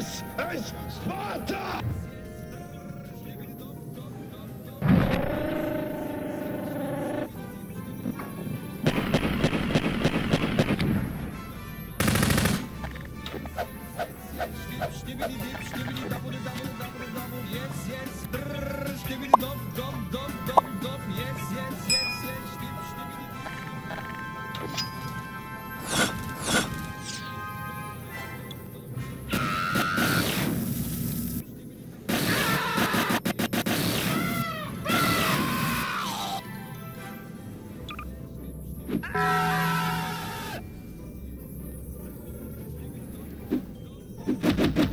This is Sparta! you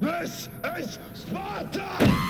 This is Sparta!